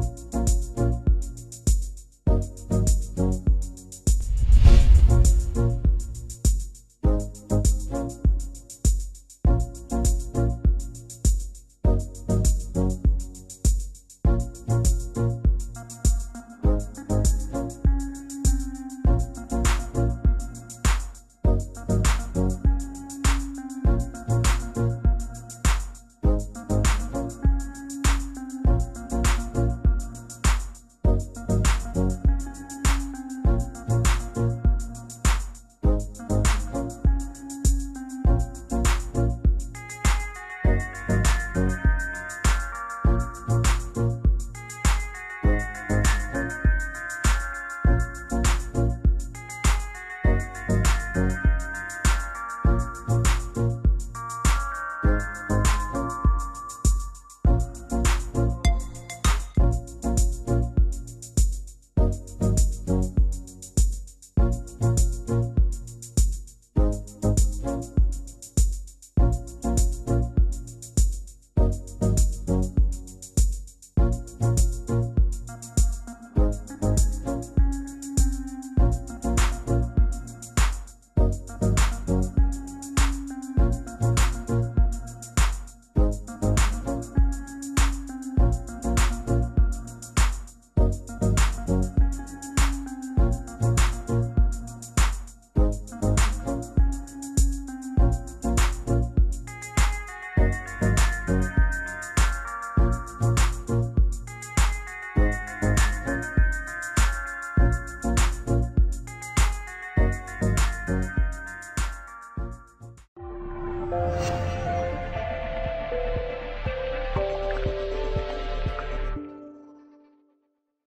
you Bye. you